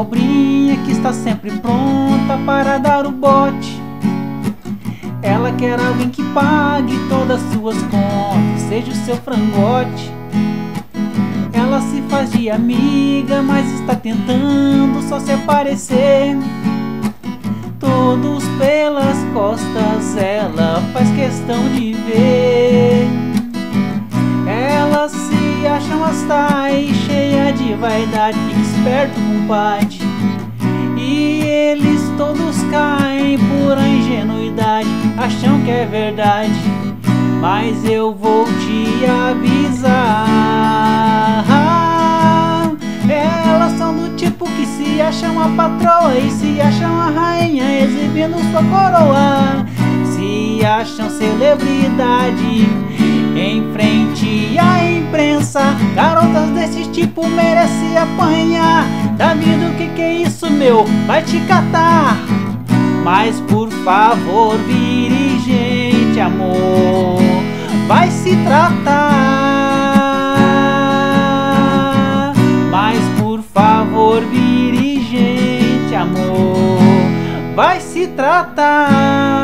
cobrinha que está sempre pronta para dar o bote. Ela quer alguém que pague todas suas contas, seja o seu frangote. Ela se faz de amiga, mas está tentando só se aparecer. Todos pelas costas ela faz questão de ver. Ela se acha uma e cheia de vaidade, fica esperto, compadre. E eles todos caem por ingenuidade, acham que é verdade. Mas eu vou te avisar. Elas são do tipo que se acham uma patroa e se acham a rainha exibindo sua coroa. Se acham celebridade em frente tipo merecem apanhar. Davi, o que que é isso, meu? Vai te catar. Mas por favor, vire gente, amor. Vai se tratar. Mas por favor, vire gente, amor. Vai se tratar.